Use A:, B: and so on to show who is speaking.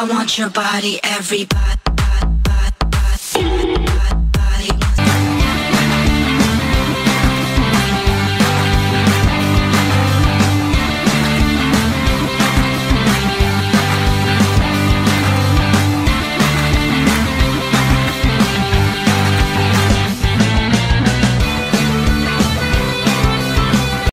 A: I want your body, everybody.